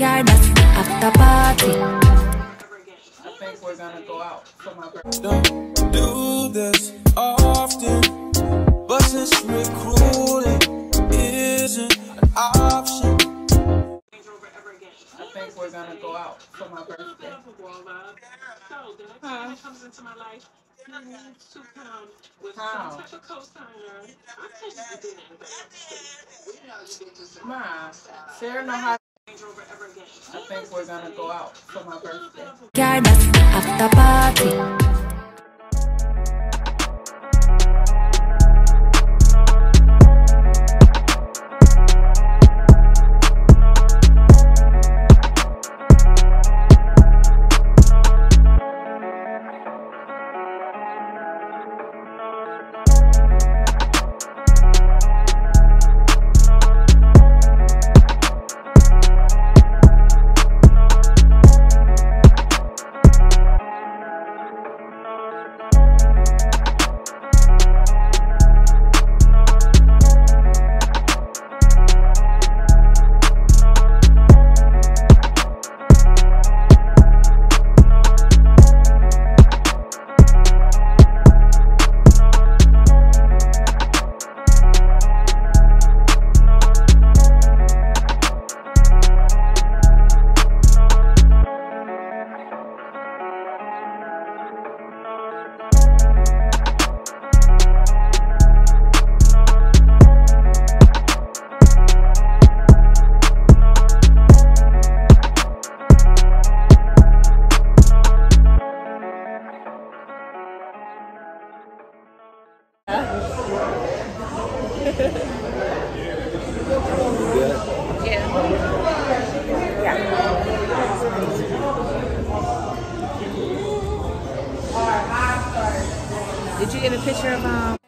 Yardas after party. I think we're gonna go out for my birthday. Don't do this often, but since recruiting isn't an option. I think we're gonna go out for my birthday. So the next time comes into my life, you need to come with How? some type of cosigner. I think you can. Ma, Sarah know how. Range Rover. I think we're gonna go out for my birthday. Did you get a picture of um